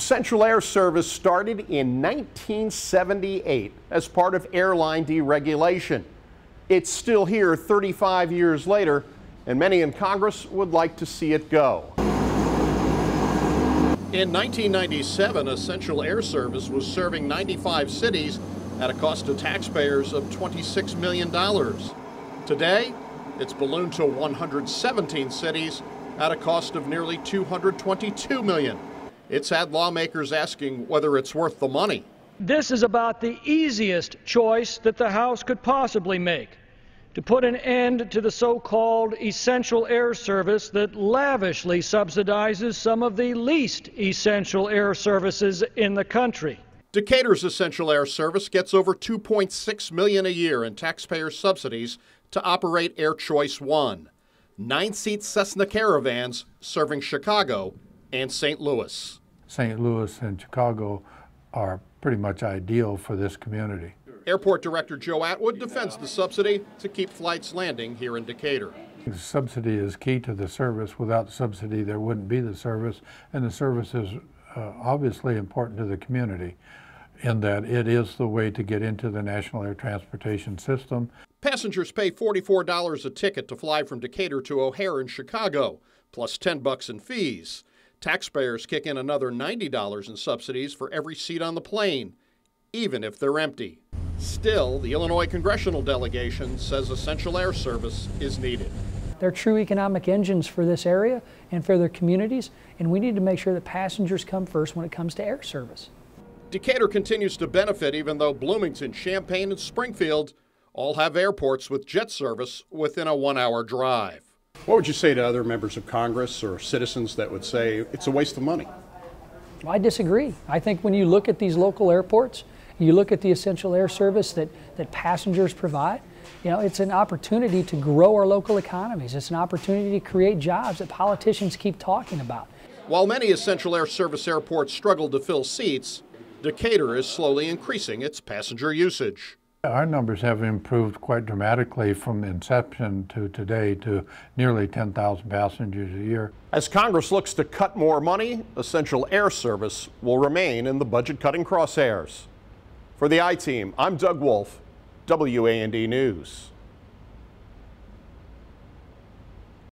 Essential Air Service started in 1978 as part of airline deregulation. It's still here 35 years later, and many in Congress would like to see it go. In 1997, Essential Air Service was serving 95 cities at a cost to taxpayers of $26 million. Today, it's ballooned to 117 cities at a cost of nearly 222 million. It's had lawmakers asking whether it's worth the money. This is about the easiest choice that the House could possibly make to put an end to the so-called essential air service that lavishly subsidizes some of the least essential air services in the country. Decatur's Essential Air Service gets over 2.6 million a year in taxpayer subsidies to operate Air Choice One, nine-seat Cessna Caravans serving Chicago and St. Louis. St. Louis and Chicago are pretty much ideal for this community. Airport Director Joe Attwood defends the subsidy to keep flights landing here in Decatur. The subsidy is key to the service. Without the subsidy, there wouldn't be the service, and the service is uh, obviously important to the community in that it is the way to get into the National Air Transportation System. Passengers pay $44 a ticket to fly from Decatur to O'Hare in Chicago, plus 10 bucks in fees. Taxpayers kick in another $90 in subsidies for every seat on the plane, even if they're empty. Still, the Illinois congressional delegation says essential air service is needed. They're true economic engines for this area and for their communities, and we need to make sure that passengers come first when it comes to air service. Decatur continues to benefit even though Bloomington, Champaign, and Springfield all have airports with jet service within a one hour drive. What would you say to other members of Congress or citizens that would say it's a waste of money? Well, I disagree. I think when you look at these local airports, you look at the essential air service that, that passengers provide, you know, it's an opportunity to grow our local economies. It's an opportunity to create jobs that politicians keep talking about. While many essential air service airports struggle to fill seats, Decatur is slowly increasing its passenger usage. Our numbers have improved quite dramatically from inception to today to nearly 10,000 passengers a year. As Congress looks to cut more money, Essential Air Service will remain in the budget cutting crosshairs. For the I Team, I'm Doug Wolfe, WAND News.